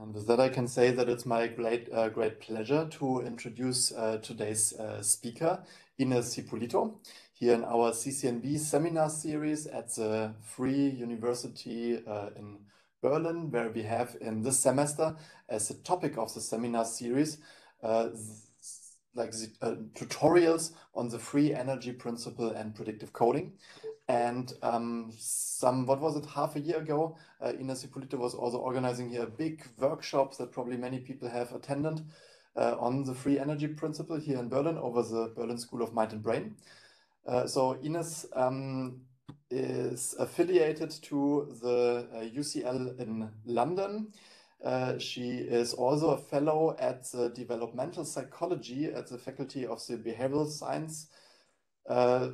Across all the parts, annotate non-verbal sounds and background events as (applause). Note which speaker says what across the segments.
Speaker 1: And with that, I can say that it's my great, uh, great pleasure to introduce uh, today's uh, speaker, Inês Hipólito, here in our CCNB seminar series at the Free University uh, in Berlin, where we have in this semester as the topic of the seminar series uh, like the, uh, tutorials on the free energy principle and predictive coding. And um, some, what was it, half a year ago, uh, Inês Hipólito was also organizing here a big workshop that probably many people have attended uh, on the free energy principle here in Berlin over the Berlin School of Mind and Brain. Uh, so Inês um, is affiliated to the UCL uh, in London. Uh, she is also a fellow at the developmental psychology at the faculty of the behavioral science uh,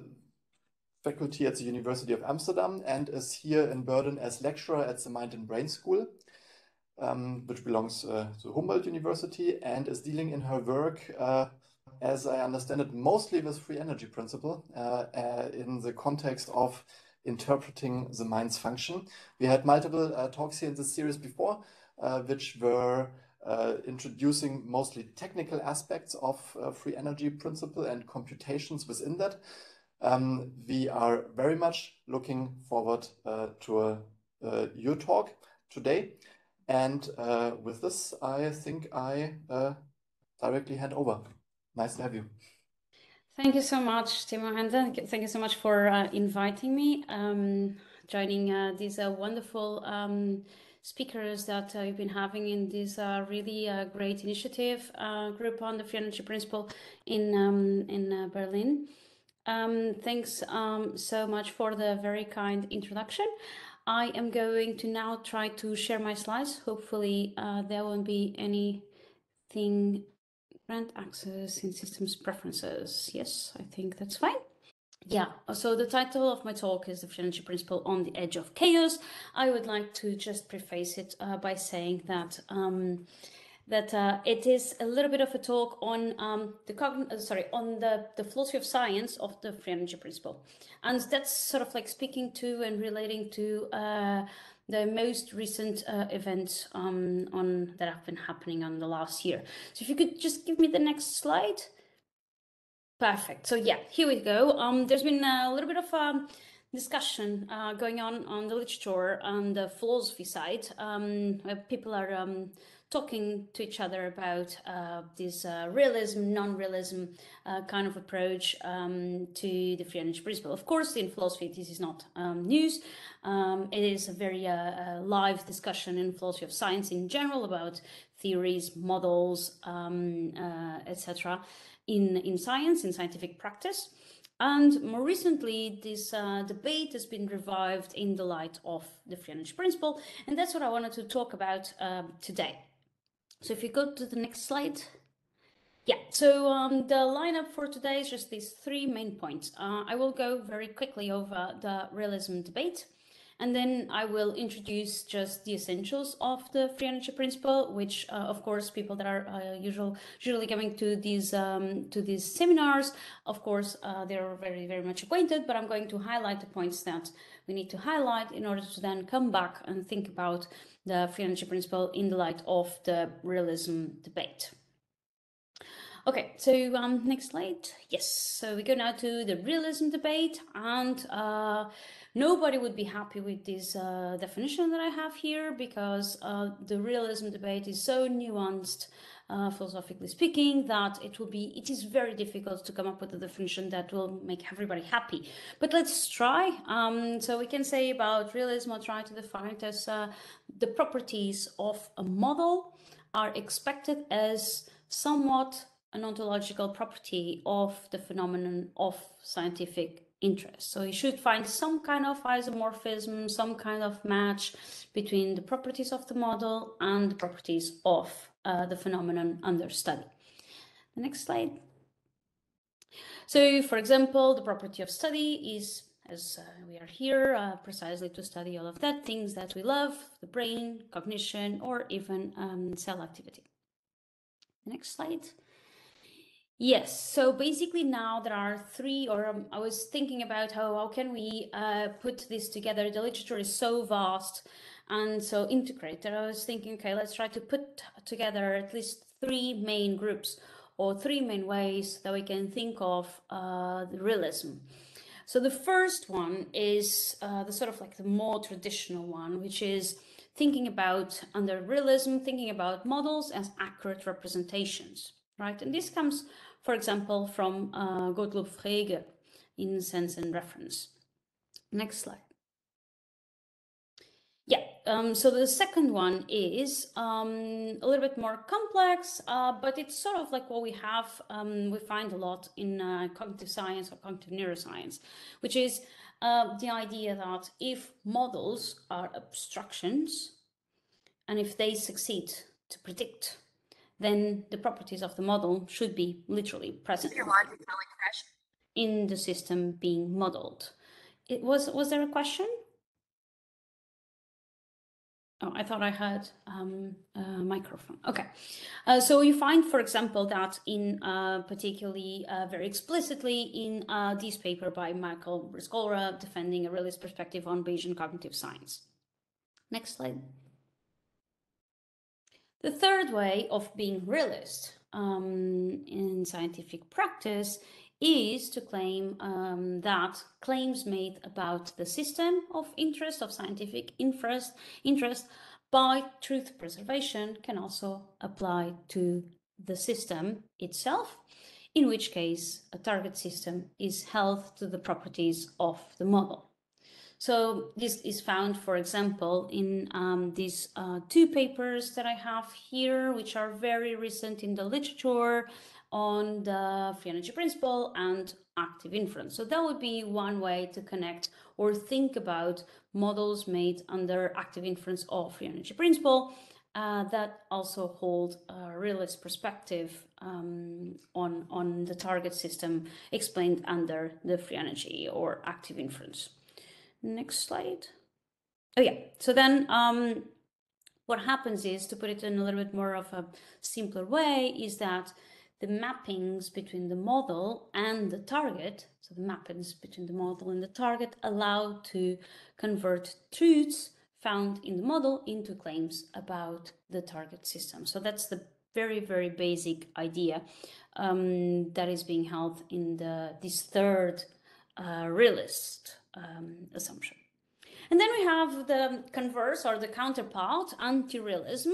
Speaker 1: faculty at the University of Amsterdam and is here in Berlin as lecturer at the Mind and Brain School, um, which belongs uh, to Humboldt University and is dealing in her work, uh, as I understand it, mostly with free energy principle uh, uh in the context of interpreting the mind's function. We had multiple uh, talks here in this series before, uh, which were introducing mostly technical aspects of free energy principle and computations within that. Um, we are very much looking forward uh, to uh, your talk today. And uh, with this, I think I directly hand over. Nice to have you.
Speaker 2: Thank you so much, Timo, and thank you so much for inviting me, um, joining these wonderful um, speakers that you've been having in this really great initiative group on the free energy principle in in Berlin. Um, thanks um, so much for the very kind introduction. I am going to now try to share my slides. Hopefully uh, there won't be anything grant access in systems preferences. Yes, I think that's fine. Yeah, so the title of my talk is the Energy Principle on the Edge of Chaos. I would like to just preface it uh, by saying that um, that uh, it is a little bit of a talk on um, the uh, sorry on the the philosophy of science of the free energy principle, and that's sort of like speaking to and relating to uh, the most recent uh, events um, on that have been happening on the last year. So if you could just give me the next slide. Perfect. So yeah, here we go. Um, there's been a little bit of um, discussion uh, going on on the literature on the philosophy side. Um, people are um, talking to each other about uh, this uh, realism, non-realism uh, kind of approach um, to the free energy principle. Of course, in philosophy, this is not um, news. Um, it is a very uh, uh, live discussion in philosophy of science in general about theories, models, um, uh, etc. in in science, in scientific practice. And more recently, this uh, debate has been revived in the light of the free energy principle. And that's what I wanted to talk about um, today. So if you go to the next slide. Yeah, so um, the lineup for today is just these three main points. Uh, I will go very quickly over the realism debate, and then I will introduce just the essentials of the free energy principle, which, uh, of course, people that are uh, usual, usually coming to these um, to these seminars, of course, uh, they're very, very much acquainted, but I'm going to highlight the points that we need to highlight in order to then come back and think about the free energy principle in the light of the realism debate. Okay, so um, next slide. Yes, so we go now to the realism debate, and uh, nobody would be happy with this uh, definition that I have here because uh, the realism debate is so nuanced uh, philosophically speaking, that it will be, it is very difficult to come up with a definition that will make everybody happy. But let's try. Um, so we can say about realism, I'll try to define it as uh, the properties of a model are expected as somewhat an ontological property of the phenomenon of scientific interest. So you should find some kind of isomorphism, some kind of match between the properties of the model and the properties of uh, the phenomenon under study. The next slide. So, for example, the property of study is, as uh, we are here, uh, precisely to study all of that, things that we love, the brain, cognition, or even um, cell activity. Next slide. Yes, so basically now there are three, or um, I was thinking about how, how can we uh, put this together. The literature is so vast And so integrated. I was thinking, okay, let's try to put together at least three main groups or three main ways that we can think of uh, the realism. So the first one is uh, the sort of like the more traditional one, which is thinking about under realism, thinking about models as accurate representations, right? And this comes, for example, from uh, Gottlob Frege in Sense and Reference. Next slide. Yeah, um, so the second one is um, a little bit more complex, uh, but it's sort of like what we have, um, we find a lot in uh, cognitive science or cognitive neuroscience, which is uh, the idea that if models are abstractions and if they succeed to predict, then the properties of the model should be literally present in the system being modeled. It was was there a question? Oh, I thought I had um, a microphone. Okay. Uh, so you find, for example, that in uh, particularly uh, very explicitly in uh, this paper by Michael Rescorla defending a realist perspective on Bayesian cognitive science. Next slide. The third way of being realist um, in scientific practice is to claim um, that claims made about the system of interest, of scientific interest, interest by truth preservation can also apply to the system itself, in which case a target system is held to the properties of the model. So this is found, for example, in um, these uh, two papers that I have here, which are very recent in the literature on the free energy principle and active inference. So that would be one way to connect or think about models made under active inference or free energy principle uh, that also hold a realist perspective um, on, on the target system explained under the free energy or active inference. Next slide. Oh yeah, so then um, what happens is, to put it in a little bit more of a simpler way, is that the mappings between the model and the target, so the mappings between the model and the target allow to convert truths found in the model into claims about the target system. So that's the very, very basic idea um, that is being held in the this third uh, realist um, assumption. And then we have the converse or the counterpart, anti-realism,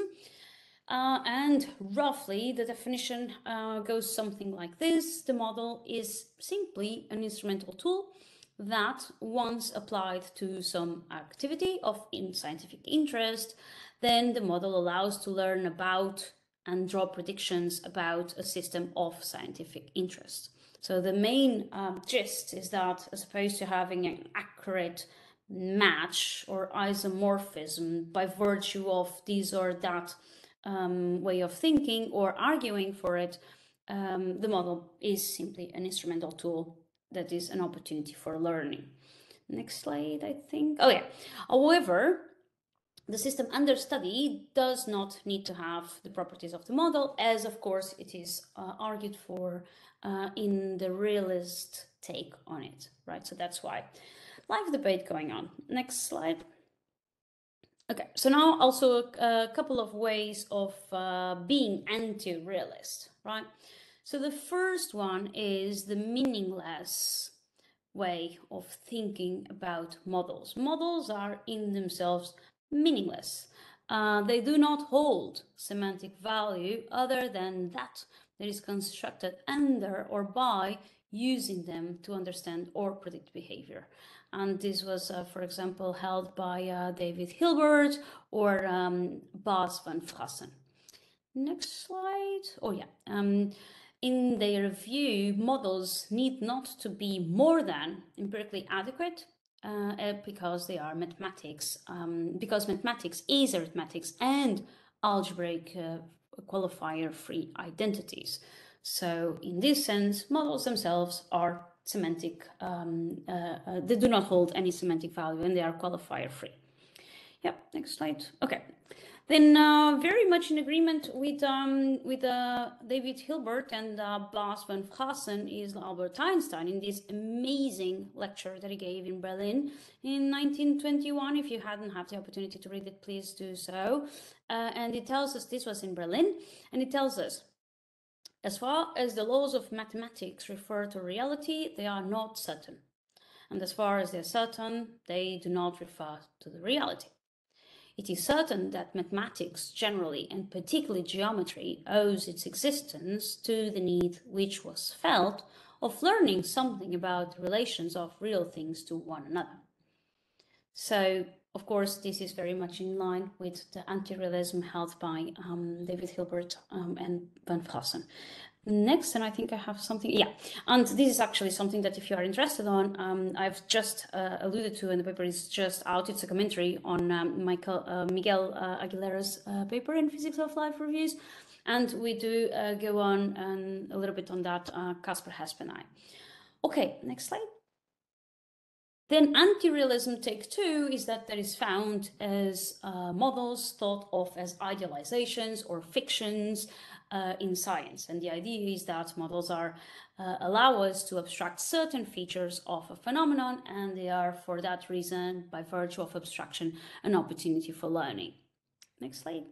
Speaker 2: uh, and roughly the definition uh, goes something like this. The model is simply an instrumental tool that once applied to some activity of scientific interest, then the model allows to learn about and draw predictions about a system of scientific interest. So the main um, gist is that as opposed to having an accurate match or isomorphism by virtue of this or that um, way of thinking or arguing for it, um, the model is simply an instrumental tool that is an opportunity for learning. Next slide, I think. Oh, yeah. However, the system under study does not need to have the properties of the model, as of course it is uh, argued for uh, in the realist take on it, right? So that's why live debate going on. Next slide. Okay, so now also a, couple of ways of uh, being anti-realist, right? So the first one is the meaningless way of thinking about models. Models are in themselves meaningless. Uh, they do not hold semantic value other than that that is constructed under or by using them to understand or predict behavior. And this was, uh, for example, held by uh, David Hilbert or um, Bas van Fraassen. Next slide. Oh, yeah. Um, in their view, models need not to be more than empirically adequate uh, uh because they are mathematics, um, because mathematics is arithmetics and algebraic uh, qualifier-free identities. So in this sense, models themselves are semantic, um, uh, uh, they do not hold any semantic value and they are qualifier free. Yep, next slide. Okay. Then, uh, very much in agreement with um, with uh, David Hilbert and uh, Bas van is Albert Einstein in this amazing lecture that he gave in Berlin in 1921. If you hadn't had the opportunity to read it, please do so. Uh, and it tells us this was in Berlin, and it tells us as far as the laws of mathematics refer to reality, they are not certain. And as far as they're certain, they do not refer to the reality. It is certain that mathematics generally, and particularly geometry, owes its existence to the need which was felt of learning something about the relations of real things to one another. So, of course, this is very much in line with the anti-realism held by um, David Hilbert um, and Van Fraassen next and i think i have something yeah. And this is actually something that if you are interested on um, i've just uh, alluded to and the paper is just out it's a commentary on um, michael uh, miguel uh, aguilera's uh, paper in physics of life reviews. And we do uh, go on and a little bit on that Casper uh, Hesp and I. okay next slide. Then anti-realism take two is that that is found as models thought of as idealizations or fictions uh, in science. And the idea is that models are uh, allow us to abstract certain features of a phenomenon, and they are, for that reason, by virtue of abstraction, an opportunity for learning. Next slide.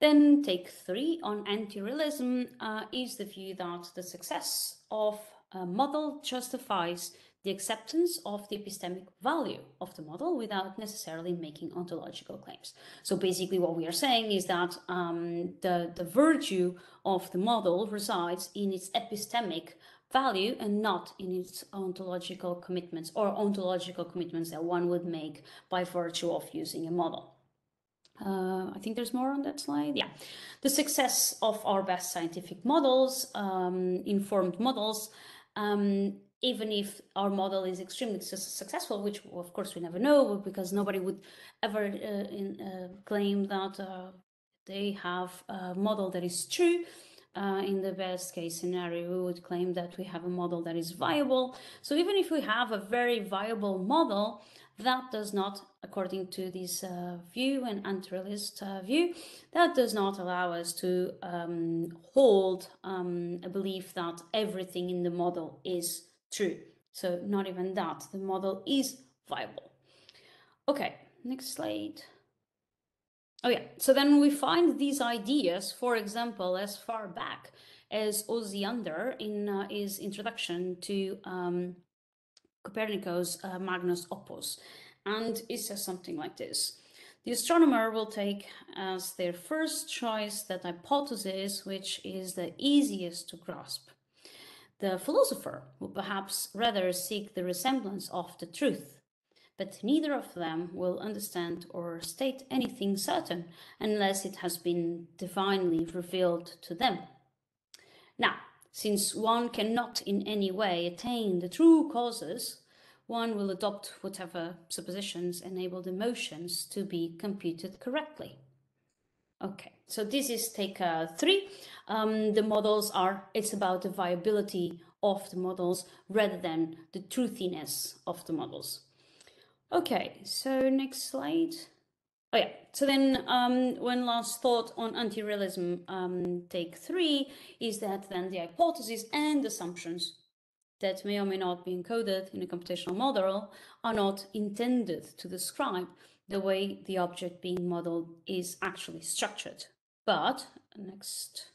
Speaker 2: Then take three on anti-realism uh, is the view that the success of a model justifies the acceptance of the epistemic value of the model without necessarily making ontological claims. So basically what we are saying is that um, the, the virtue of the model resides in its epistemic value and not in its ontological commitments or ontological commitments that one would make by virtue of using a model. Uh, I think there's more on that slide. Yeah. The success of our best scientific models, um, informed models, um, even if our model is extremely su successful, which of course we never know because nobody would ever uh, in, uh, claim that uh, they have a model that is true. Uh, in the best case scenario, we would claim that we have a model that is viable. So even if we have a very viable model, that does not, according to this uh, view and anti-realist uh, view, that does not allow us to um, hold um, a belief that everything in the model is true. So not even that, the model is viable. Okay, next slide. Oh yeah, so then we find these ideas, for example, as far back as Osiander in uh, his introduction to um, Copernicus uh, Magnus Opus. And it says something like this. The astronomer will take as their first choice that hypothesis which is the easiest to grasp. The philosopher will perhaps rather seek the resemblance of the truth, but neither of them will understand or state anything certain unless it has been divinely revealed to them. Now, since one cannot in any way attain the true causes, one will adopt whatever suppositions enable the motions to be computed correctly. Okay, so this is take uh, three. Um, the models are, it's about the viability of the models rather than the truthiness of the models. Okay, so next slide. Oh yeah, so then um, one last thought on anti-realism um, take three is that then the hypotheses and assumptions that may or may not be encoded in a computational model are not intended to describe the way the object being modeled is actually structured, but next,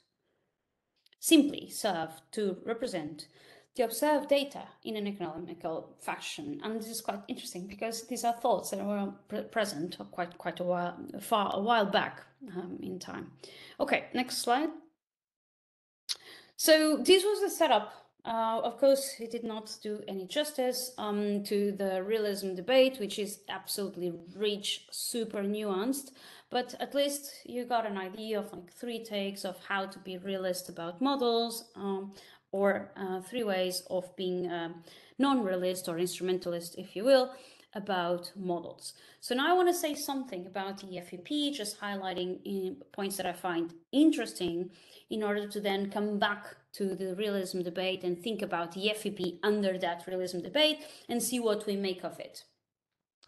Speaker 2: simply serve to represent the observed data in an economical fashion. And this is quite interesting because these are thoughts that were pre present quite quite a while far a while back um, in time. Okay, next slide. So this was the setup uh, of course, it did not do any justice um, to the realism debate, which is absolutely rich, super nuanced. But at least you got an idea of like three takes of how to be realist about models, um, or uh, three ways of being um, non-realist or instrumentalist, if you will, about models. So now I want to say something about the FEP, just highlighting uh, points that I find interesting in order to then come back to the realism debate and think about the FEP under that realism debate and see what we make of it.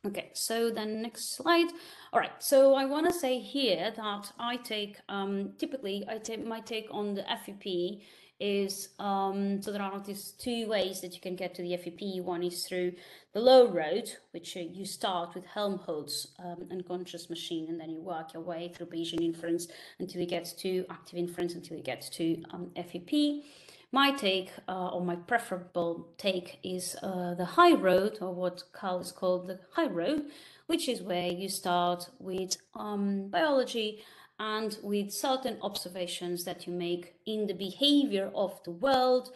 Speaker 2: Okay, so then next slide. All right, so I want to say here that I take, um, typically, I take my take on the FEP is, um, so there are these two ways that you can get to the FEP. One is through the low road, which uh, you start with Helmholtz um, unconscious machine, and then you work your way through Bayesian inference until you get to active inference, until you get to um, FEP. My take, uh, or my preferable take, is uh, the high road, or what Carl is called the high road, which is where you start with um, biology and with certain observations that you make in the behavior of the world.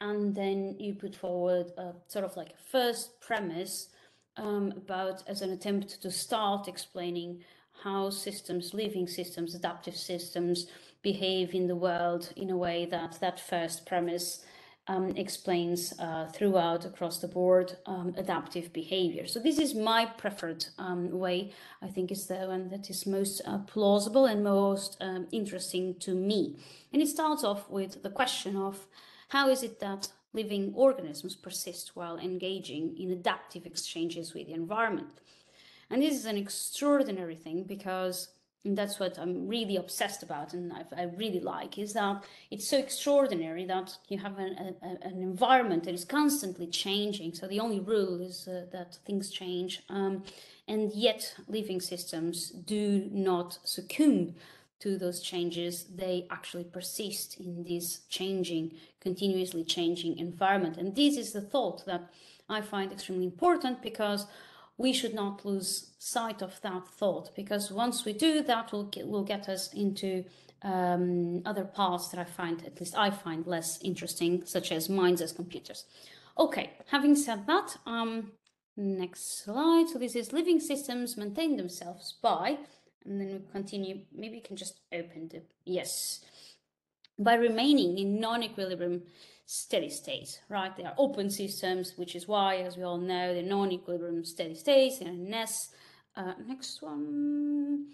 Speaker 2: And then you put forward a sort of like a first premise um, about as an attempt to start explaining how systems, living systems, adaptive systems behave in the world in a way that that first premise um, explains uh, throughout across the board um, adaptive behavior. So this is my preferred um, way. I think is the one that is most uh, plausible and most um, interesting to me. And it starts off with the question of how is it that living organisms persist while engaging in adaptive exchanges with the environment? And this is an extraordinary thing because and that's what I'm really obsessed about and I, I, really like is that it's so extraordinary that you have an, a, an environment that is constantly changing. So the only rule is uh, that things change. Um, and yet living systems do not succumb to those changes. They actually persist in this changing, continuously changing environment. And this is the thought that I find extremely important because we should not lose sight of that thought because once we do that will get, will get us into um, other paths that I find, at least I find less interesting, such as minds as computers. Okay, having said that, um, next slide. So this is living systems maintain themselves by, and then we continue, maybe you can just open the, yes, by remaining in non-equilibrium steady state, right? They are open systems, which is why, as we all know, they're non-equilibrium steady states, they're NES. Uh, next one.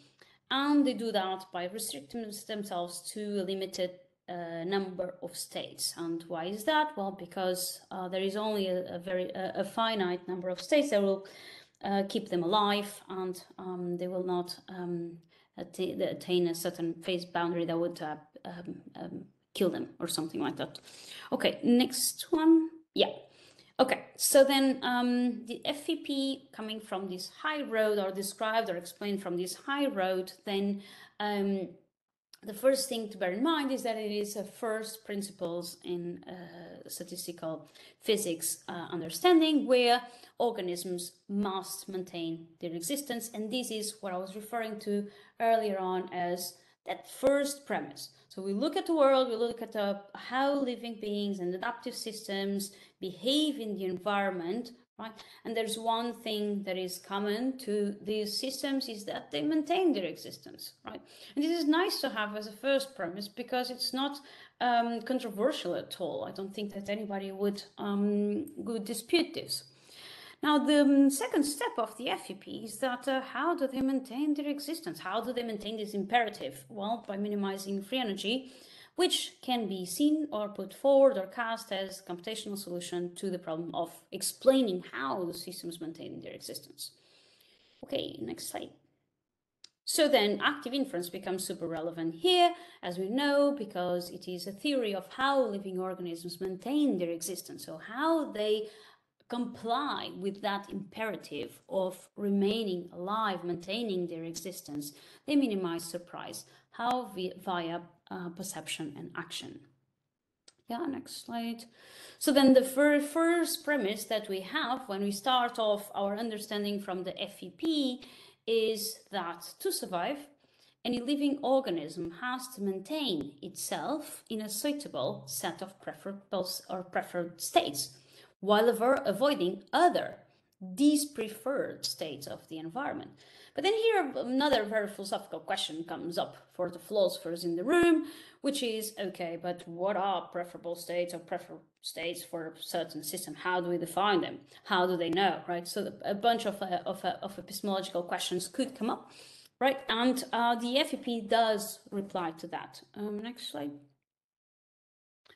Speaker 2: And they do that by restricting themselves to a limited uh, number of states. And why is that? Well, because uh, there is only a, a very a, a, finite number of states that will uh, keep them alive, and um, they will not um, attain, attain, a certain phase boundary that would uh, um, um kill them or something like that. Okay, next one. Yeah. Okay, so then um, the FEP coming from this high road or described or explained from this high road, then um, the first thing to bear in mind is that it is a first principles in uh, statistical physics uh, understanding where organisms must maintain their existence. And this is what I was referring to earlier on as that first premise. So we look at the world, we look at the, how living beings and adaptive systems behave in the environment, right? And there's one thing that is common to these systems is that they maintain their existence, right? And this is nice to have as a first premise because it's not um, controversial at all. I don't think that anybody would um, would dispute this. Now, the um, second step of the FEP is that uh, how do they maintain their existence? How do they maintain this imperative? Well, by minimizing free energy, which can be seen or put forward or cast as computational solution to the problem of explaining how the systems maintain their existence. Okay, next slide. So then active inference becomes super relevant here, as we know, because it is a theory of how living organisms maintain their existence. So how they comply with that imperative of remaining alive, maintaining their existence, they minimize surprise. How via uh, perception and action. Yeah, next slide. So then the fir first premise that we have when we start off our understanding from the FEP is that to survive, any living organism has to maintain itself in a suitable set of preferable or preferred states while avoiding other these preferred states of the environment. But then here another very philosophical question comes up for the philosophers in the room, which is okay, but what are preferable states or preferred states for a certain system? How do we define them? How do they know, right? So a bunch of, uh, of, uh, of epistemological questions could come up, right? And uh, the FEP does reply to that. Um, next slide.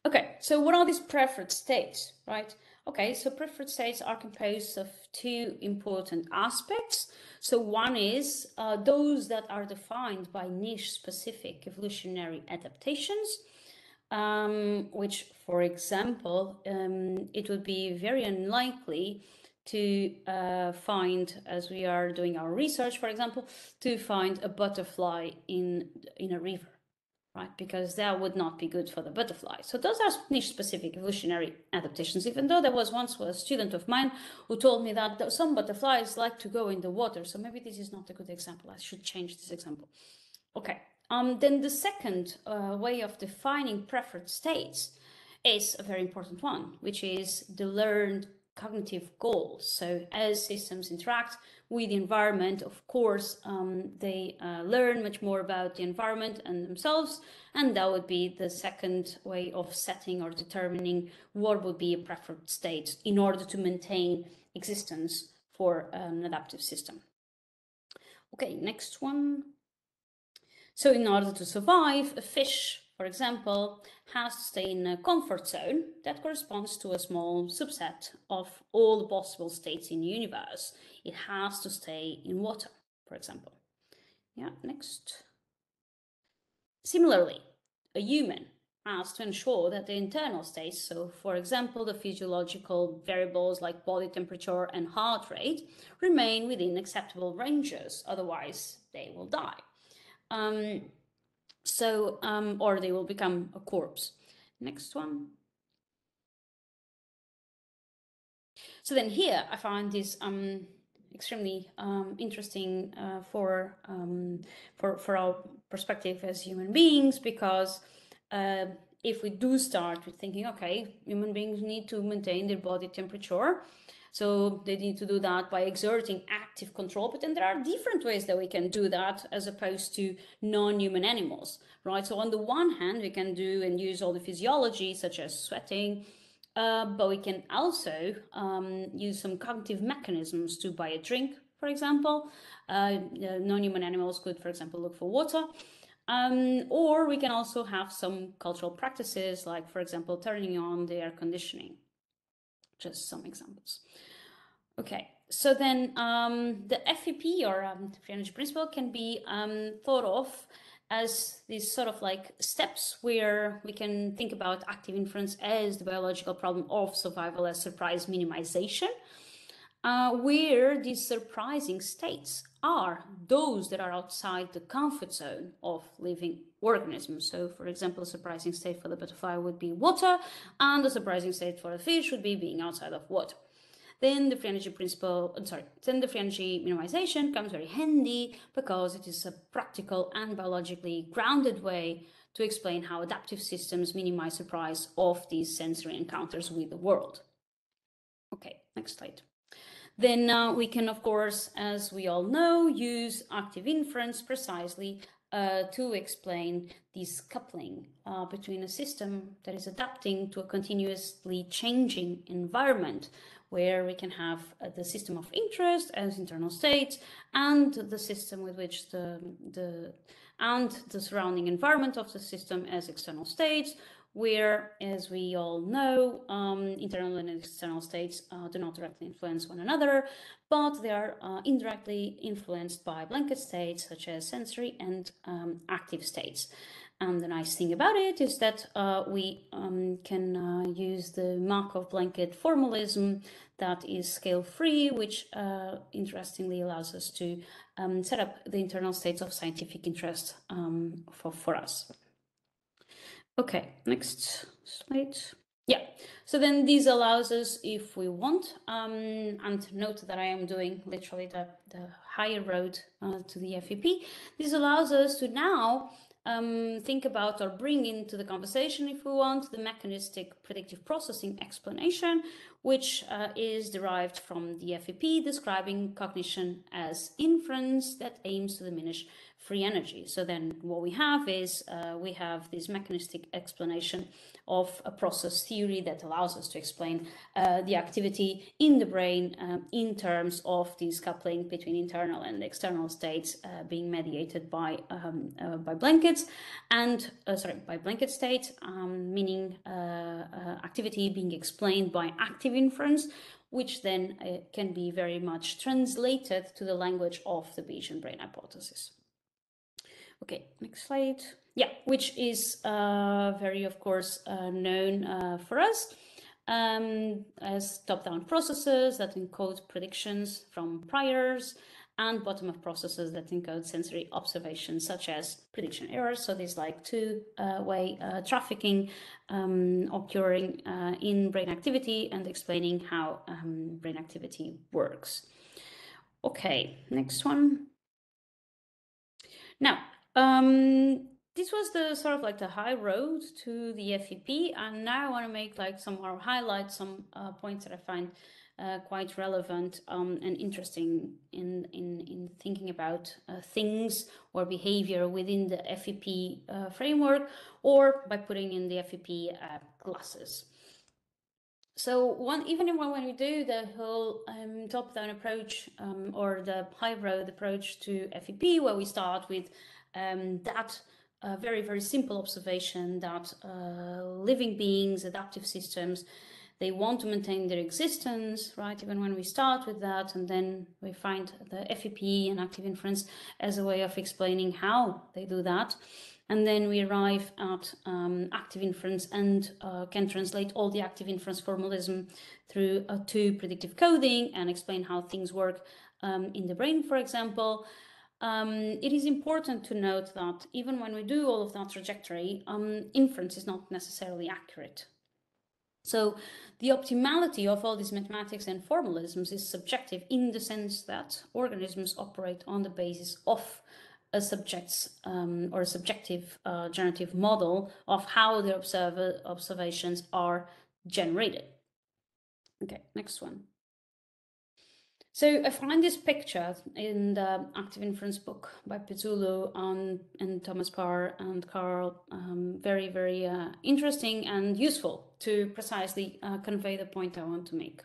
Speaker 2: Okay, so what are these preferred states, right? Okay, so preferred states are composed of two important aspects. So one is uh, those that are defined by niche-specific evolutionary adaptations, um, which, for example, um, it would be very unlikely to uh, find, as we are doing our research, for example, to find a butterfly in in a river right? Because that would not be good for the butterfly. So those are niche-specific evolutionary adaptations, even though there was once a student of mine who told me that some butterflies like to go in the water. So maybe this is not a good example. I should change this example. Okay. Um, then the second uh, way of defining preferred states is a very important one, which is the learned cognitive goals. So as systems interact with the environment, of course, um, they uh, learn much more about the environment and themselves. And that would be the second way of setting or determining what would be a preferred state in order to maintain existence for an adaptive system. Okay, next one. So in order to survive, a fish for example, has to stay in a comfort zone that corresponds to a small subset of all the possible states in the universe. It has to stay in water, for example. Yeah, next. Similarly, a human has to ensure that the internal states, so for example, the physiological variables like body temperature and heart rate, remain within acceptable ranges, otherwise they will die. Um, so, um, or they will become a corpse. Next one. So then here I find this um, extremely um, interesting uh, for, um, for, for our perspective as human beings because uh, if we do start with thinking, okay, human beings need to maintain their body temperature, so they need to do that by exerting active control. But then there are different ways that we can do that as opposed to non-human animals, right? So on the one hand, we can do and use all the physiology such as sweating, uh, but we can also um, use some cognitive mechanisms to buy a drink, for example. Uh, non-human animals could, for example, look for water. Um, or we can also have some cultural practices, like, for example, turning on the air conditioning. Just some examples. Okay, so then um, the FEP or um, free energy principle can be um, thought of as these sort of like steps where we can think about active inference as the biological problem of survival as surprise minimization, uh, where these surprising states are those that are outside the comfort zone of living organisms. So, for example, a surprising state for the butterfly would be water, and the surprising state for a fish would be being outside of water then the free energy principle, uh, sorry, then the free energy minimization comes very handy because it is a practical and biologically grounded way to explain how adaptive systems minimize surprise of these sensory encounters with the world. Okay, next slide. Then uh, we can, of course, as we all know, use active inference precisely uh, to explain this coupling uh, between a system that is adapting to a continuously changing environment where we can have uh, the system of interest as internal states and the system with which the, the and the surrounding environment of the system as external states, where, as we all know, um, internal and external states uh, do not directly influence one another, but they are uh, indirectly influenced by blanket states such as sensory and um, active states. And the nice thing about it is that uh, we um, can uh, use the Markov blanket formalism that is scale free, which uh, interestingly allows us to um, set up the internal states of scientific interest um, for, for us. Okay, next slide. Yeah, so then this allows us, if we want, um, and note that I am doing literally the, the higher road uh, to the FEP, this allows us to now um, think about or bring into the conversation, if we want, the mechanistic predictive processing explanation, which uh, is derived from the FEP describing cognition as inference that aims to diminish free energy. So then what we have is uh, we have this mechanistic explanation of a process theory that allows us to explain uh, the activity in the brain uh, in terms of this coupling between internal and external states uh, being mediated by um, uh, by blankets and uh, sorry by blanket state, um, meaning activity being explained by active inference which then uh, can be very much translated to the language of the Bayesian brain hypothesis. Okay, next slide. Yeah, which is uh, very, of course, uh, known uh, for us um, as top-down processes that encode predictions from priors and bottom-up processes that encode sensory observations such as prediction errors. So there's like two-way uh, trafficking um, occurring uh, in brain activity and explaining how um, brain activity works. Okay, next one. Now, um, this was the sort of like the high road to the FEP, and now I want to make like some more highlight some uh, points that I find uh, quite relevant um, and interesting in in in thinking about uh, things or behavior within the FEP uh, framework, or by putting in the FEP uh, classes. So one, even when we do the whole um, top-down approach um, or the high road approach to FEP, where we start with um, that uh, very, very simple observation that uh, living beings, adaptive systems, they want to maintain their existence, right? Even when we start with that, and then we find the FEP and active inference as a way of explaining how they do that. And then we arrive at um, active inference and uh, can translate all the active inference formalism through uh, to predictive coding and explain how things work um, in the brain, for example. Um, it is important to note that even when we do all of that trajectory, um, inference is not necessarily accurate. So the optimality of all these mathematics and formalisms is subjective in the sense that organisms operate on the basis of a subject's um, or a subjective uh, generative model of how the observer observations are generated. Okay, next one. So I find this picture in the Active Inference book by Pezzulo and, and Thomas Parr and Carl um, very, very uh, interesting and useful to precisely uh, convey the point I want to make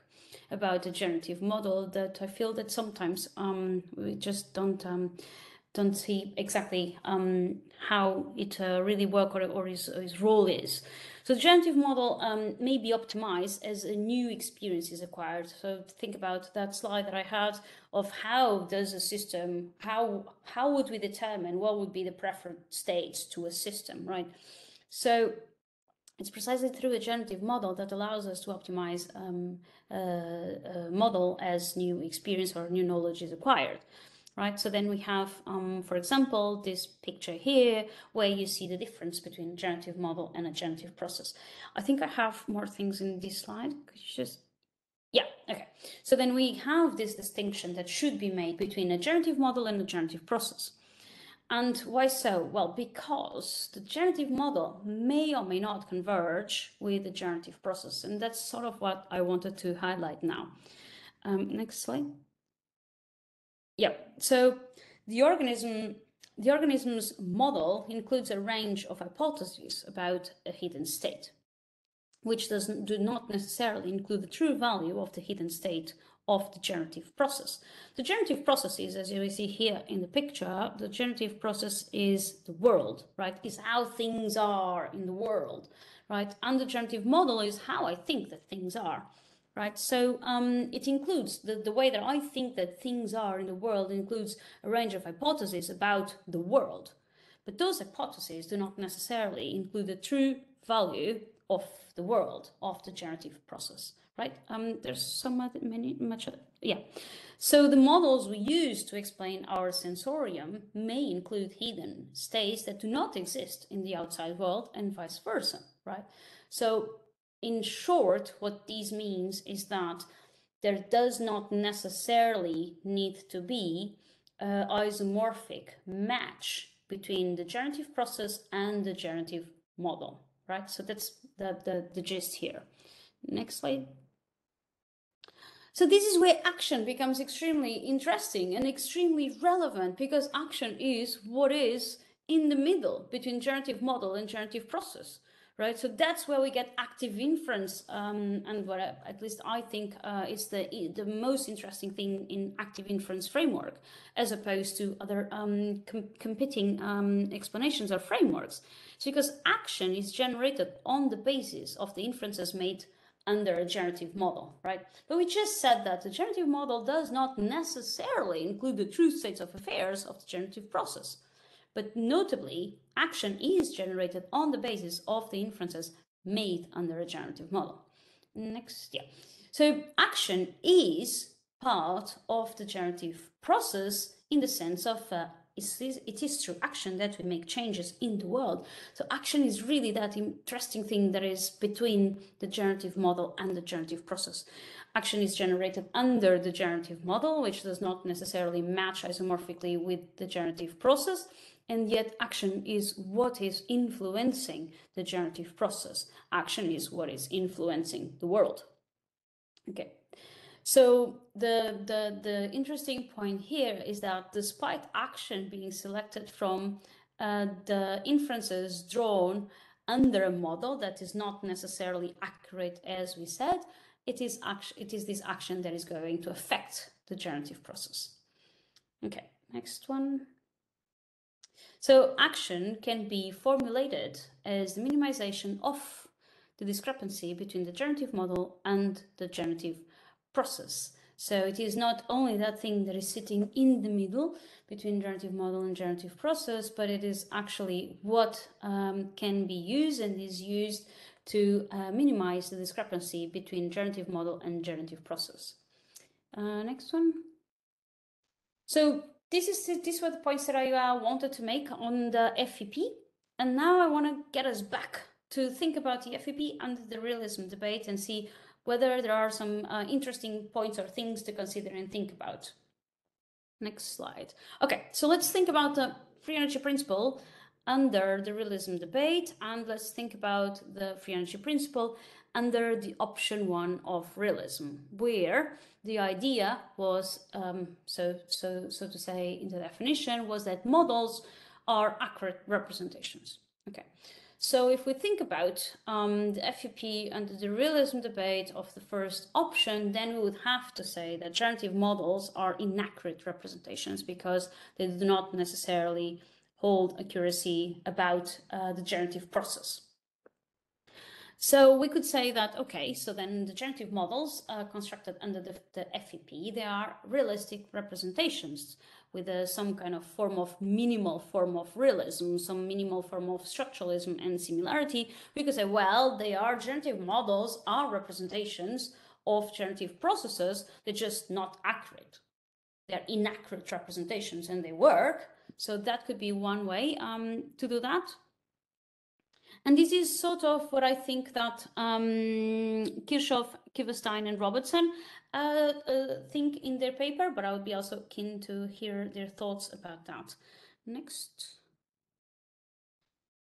Speaker 2: about the generative model that I feel that sometimes um, we just don't um, don't see exactly um, how it uh, really works or, or his, his role is. So the generative model um, may be optimized as a new experience is acquired. So think about that slide that I had of how does a system, how how would we determine what would be the preferred states to a system, right? So it's precisely through a generative model that allows us to optimize um, a, a model as new experience or new knowledge is acquired right? So then we have, um, for example, this picture here where you see the difference between a generative model and a generative process. I think I have more things in this slide. Could you just, yeah, okay. So then we have this distinction that should be made between a generative model and a generative process. And why so? Well, because the generative model may or may not converge with the generative process. And that's sort of what I wanted to highlight now. Um, next slide. Yeah, so the organism the organism's model includes a range of hypotheses about a hidden state, which does do not necessarily include the true value of the hidden state of the generative process. The generative process is, as you see here in the picture, the generative process is the world, right? Is how things are in the world, right? And the generative model is how I think that things are right? So um, it includes the, the way that I think that things are in the world includes a range of hypotheses about the world. But those hypotheses do not necessarily include the true value of the world, of the generative process, right? Um, there's some other, many, much, other, yeah. So the models we use to explain our sensorium may include hidden states that do not exist in the outside world and vice versa, right? So in short, what this means is that there does not necessarily need to be an isomorphic match between the generative process and the generative model, right? So that's the, the, the gist here. Next slide. So this is where action becomes extremely interesting and extremely relevant because action is what is in the middle between generative model and generative process right? So that's where we get active inference, um, and what I, at least I think uh, is the the most interesting thing in active inference framework, as opposed to other um, com competing um, explanations or frameworks. So because action is generated on the basis of the inferences made under a generative model, right? But we just said that the generative model does not necessarily include the true states of affairs of the generative process. But notably, action is generated on the basis of the inferences made under a generative model. Next, yeah. So action is part of the generative process in the sense of uh, it is through action that we make changes in the world. So action is really that interesting thing that is between the generative model and the generative process. Action is generated under the generative model, which does not necessarily match isomorphically with the generative process and yet action is what is influencing the generative process. Action is what is influencing the world. Okay, so the, the, the interesting point here is that despite action being selected from uh, the inferences drawn under a model that is not necessarily accurate as we said, it is, action, it is this action that is going to affect the generative process. Okay, next one. So action can be formulated as the minimization of the discrepancy between the generative model and the generative process. So it is not only that thing that is sitting in the middle between generative model and generative process, but it is actually what um, can be used and is used to uh, minimize the discrepancy between generative model and generative process. Uh, next one. So this is these were the points that I uh, wanted to make on the FEP, and now I want to get us back to think about the FEP and the realism debate and see whether there are some uh, interesting points or things to consider and think about. Next slide. Okay, so let's think about the free energy principle under the realism debate, and let's think about the free energy principle under the option one of realism, where the idea was, um, so, so, so to say in the definition, was that models are accurate representations. Okay, so if we think about um, the FEP and the realism debate of the first option, then we would have to say that generative models are inaccurate representations because they do not necessarily hold accuracy about uh, the generative process. So we could say that, okay, so then the generative models uh, constructed under the, the, FEP, they are realistic representations with uh, some kind of form of minimal form of realism, some minimal form of structuralism and similarity. We could say, well, they are generative models are representations of generative processes, they're just not accurate. They're inaccurate representations and they work. So that could be one way um, to do that. And this is sort of what I think that um, Kirchhoff, Kiverstein, and Robertson uh, uh, think in their paper, but I would be also keen to hear their thoughts about that. Next.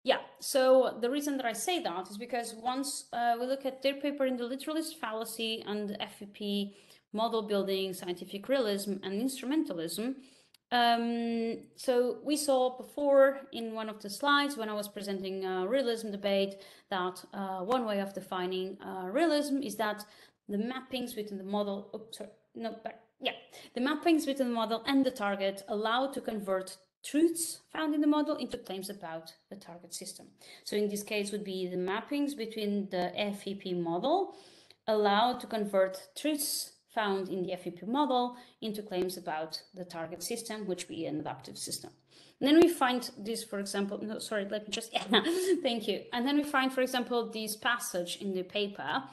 Speaker 2: Yeah, so the reason that I say that is because once uh, we look at their paper in the literalist fallacy and FEP model building, scientific realism, and instrumentalism, um, so we saw before in one of the slides when I was presenting a realism debate that uh, one way of defining uh, realism is that the mappings within the model, sorry, no, yeah, the mappings within the model and the target allow to convert truths found in the model into claims about the target system. So in this case would be the mappings between the FEP model allow to convert truths found in the FEP model into claims about the target system, which be an adaptive system. And then we find this, for example, no, sorry, let me just, yeah, (laughs) thank you. And then we find, for example, this passage in the paper,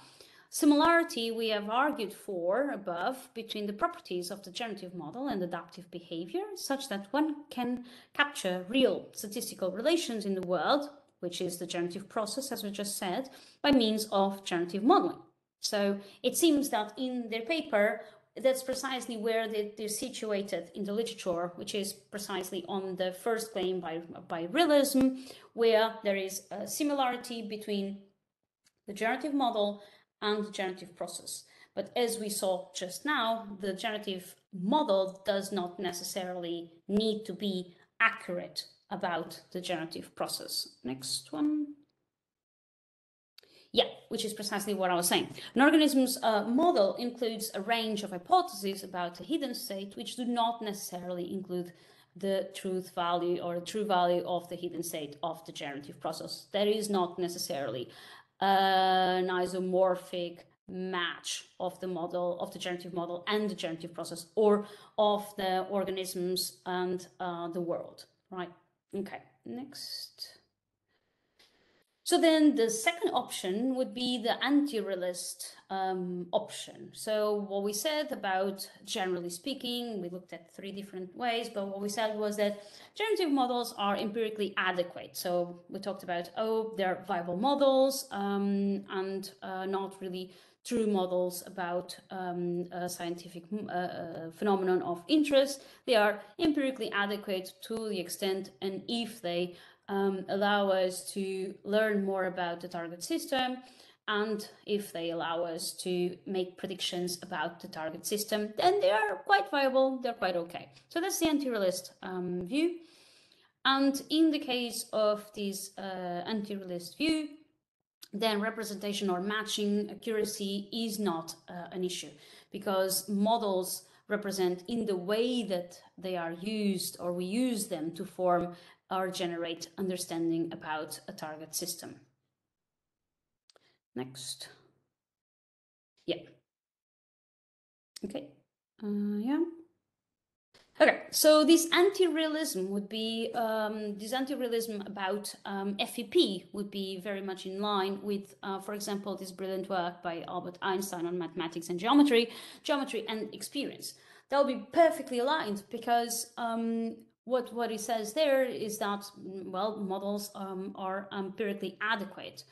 Speaker 2: similarity we have argued for above between the properties of the generative model and adaptive behavior, such that one can capture real statistical relations in the world, which is the generative process, as we just said, by means of generative modeling. So it seems that in their paper, that's precisely where they, are situated in the literature, which is precisely on the first claim by, by realism, where there is a similarity between the generative model and the generative process. But as we saw just now, the generative model does not necessarily need to be accurate about the generative process. Next one. Yeah, which is precisely what I was saying. An organism's uh, model includes a range of hypotheses about a hidden state, which do not necessarily include the truth value or the true value of the hidden state of the generative process. There is not necessarily an isomorphic match of the model of the generative model and the generative process or of the organisms and uh, the world right okay next so then the second option would be the anti-realist um, option. So what we said about generally speaking, we looked at three different ways, but what we said was that generative models are empirically adequate. So we talked about, oh, they're viable models um, and uh, not really true models about um, a scientific uh, uh, phenomenon of interest. They are empirically adequate to the extent and if they um, allow us to learn more about the target system and if they allow us to make predictions about the target system, then they are quite viable, they're quite okay. So that's the anti-realist um, view. And in the case of this uh, anti-realist view, then representation or matching accuracy is not uh, an issue because models represent in the way that they are used or we use them to form or generate understanding about a target system. Next. Yeah. Okay. Uh, yeah. Okay, so this anti-realism would be um, this anti-realism about um, FEP would be very much in line with, uh, for example, this brilliant work by Albert Einstein on mathematics and geometry, geometry and experience. That will be perfectly aligned because um, what what he says there is that well models um, are empirically adequate.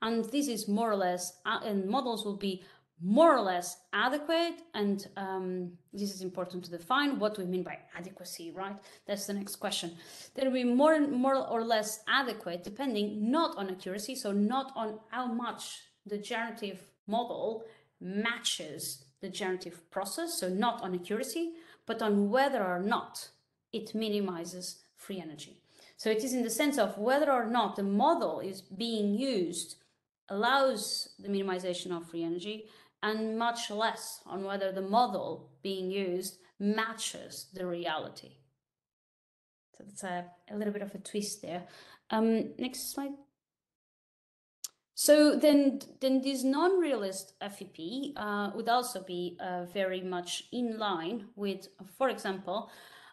Speaker 2: And this is more or less uh, and models will be more or less adequate. And um, this is important to define what we mean by adequacy right? That's the next question. They'll be more more or less adequate depending not on accuracy so not on how much the generative model matches the generative process so not on accuracy but on whether or not it minimizes free energy. So it is in the sense of whether or not the model is being used allows the minimization of free energy and much less on whether the model being used matches the reality. So that's a, a little bit of a twist there. Um, next slide. So then, then this non-realist FEP uh, would also be uh, very much in line with, for example,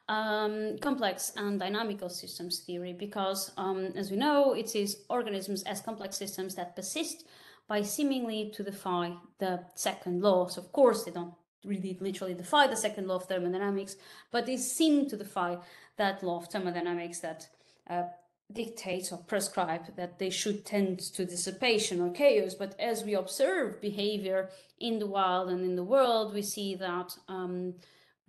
Speaker 2: um, complex and dynamical systems theory because, um, as we know, it sees organisms as complex systems that persist by seemingly to defy the second law. So, of course, they don't really literally defy the second law of thermodynamics, but they seem to defy that law of thermodynamics that uh, dictates or prescribe that they should tend to dissipation or chaos. But as we observe behavior in the wild and in the world, we see that um,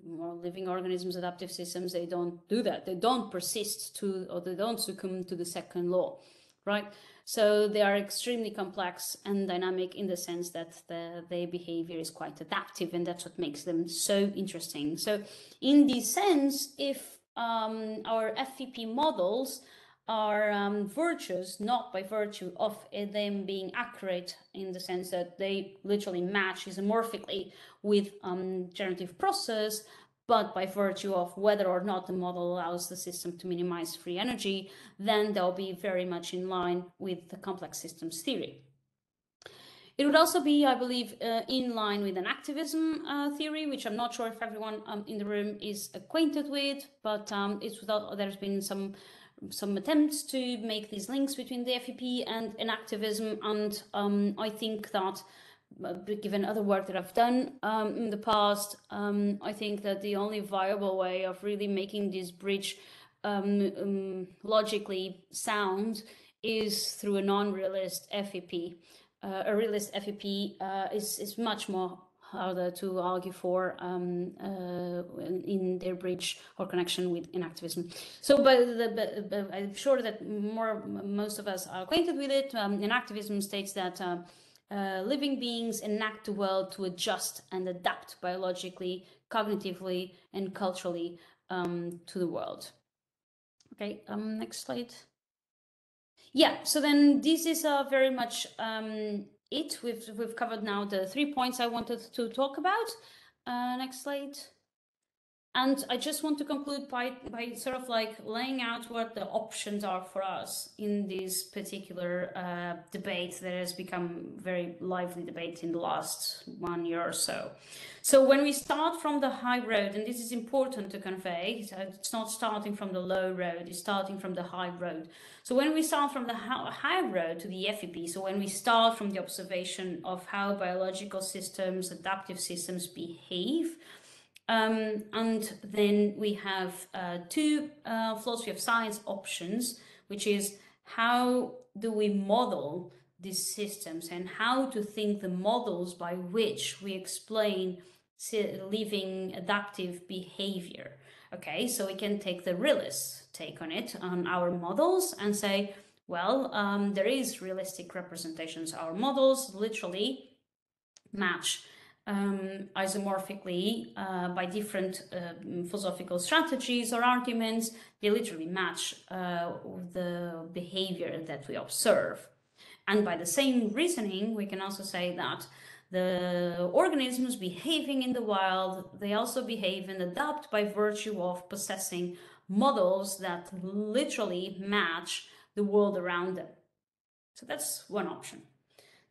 Speaker 2: well, living organisms, adaptive systems, they don't do that. They don't persist to, or they don't succumb to the second law, right? So they are extremely complex and dynamic in the sense that the, their behavior is quite adaptive, and that's what makes them so interesting. So, in this sense, if um, our FEP models are um, virtuous not by virtue of them being accurate in the sense that they literally match isomorphically with um, generative process, but by virtue of whether or not the model allows the system to minimize free energy, then they'll be very much in line with the complex systems theory. It would also be, I believe, uh, in line with enactivism uh, theory, which I'm not sure if everyone um, in the room is acquainted with, but um, it's without, there's been some some attempts to make these links between the FEP and, and activism. And um, I think that uh, given other work that I've done um, in the past, um, I think that the only viable way of really making this bridge um, um logically sound is through a non-realist FEP. Uh, a realist FEP uh, is, is much more harder to argue for um, uh, in their bridge or connection with enactivism. So, but, the, but, I'm sure that more most of us are acquainted with it. Um, enactivism states that uh, uh, living beings enact the world to adjust and adapt biologically, cognitively, and culturally um, to the world. Okay, um, next slide. Yeah, so then this is uh, very much um, it. We've, we've covered now the three points I wanted to talk about. Uh, next slide. And I just want to conclude by, by sort of like laying out what the options are for us in this particular uh, debate that has become very lively debate in the last one year or so. So when we start from the high road, and this is important to convey, it's not starting from the low road, it's starting from the high road. So when we start from the high road to the FEP, so when we start from the observation of how biological systems, adaptive systems behave, um, and then we have uh, two uh, philosophy of science options, which is how do we model these systems and how to think the models by which we explain living adaptive behavior. Okay, so we can take the realist take on it, on our models, and say, well, um, there is realistic representations. Our models literally match um, isomorphically uh, by different uh, philosophical strategies or arguments, they literally match uh, the behavior that we observe. And by the same reasoning, we can also say that the organisms behaving in the wild, they also behave and adapt by virtue of possessing models that literally match the world around them. So that's one option.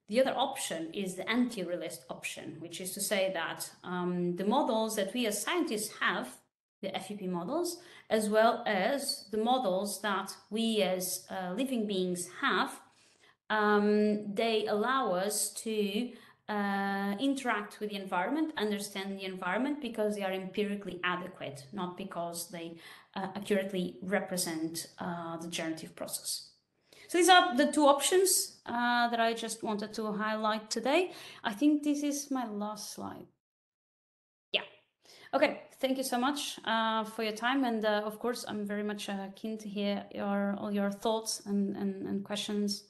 Speaker 2: The other option is the anti-realist option, which is to say that um, the models that we as scientists have, the FEP models, as well as the models that we as uh, living beings have, um, they allow us to uh, interact with the environment, understand the environment because they are empirically adequate, not because they uh, accurately represent uh, the generative process. So these are the two options uh, that I just wanted to highlight today. I think this is my last slide. Yeah. Okay. Thank you so much uh, for your time. And uh, of course, I'm very much uh, keen to hear your all your thoughts and, and, and questions